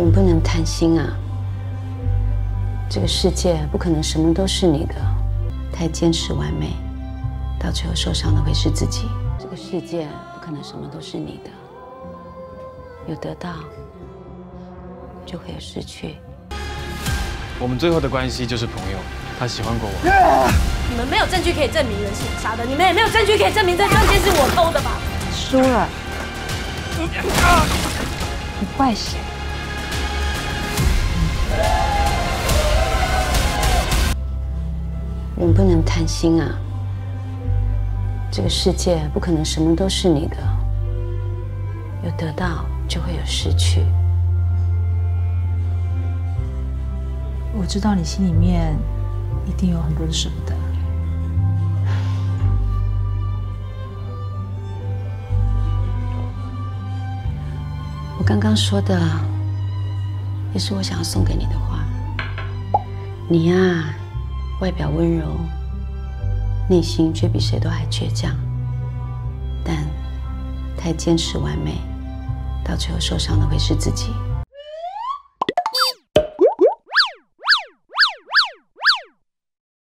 我们不能贪心啊！这个世界不可能什么都是你的，太坚持完美，到最后受伤的会是自己。这个世界不可能什么都是你的，有得到就会有失去。我们最后的关系就是朋友，他喜欢过我。你们没有证据可以证明人是我杀的，你们也没有证据可以证明这证件是我偷的吧？输了，你怪谁？我们不能贪心啊！这个世界不可能什么都是你的，有得到就会有失去。我知道你心里面一定有很多的舍不得。我刚刚说的，也是我想要送给你的话。你呀，外表温柔，内心却比谁都还倔强。但太坚持完美，到最后受伤的会是自己。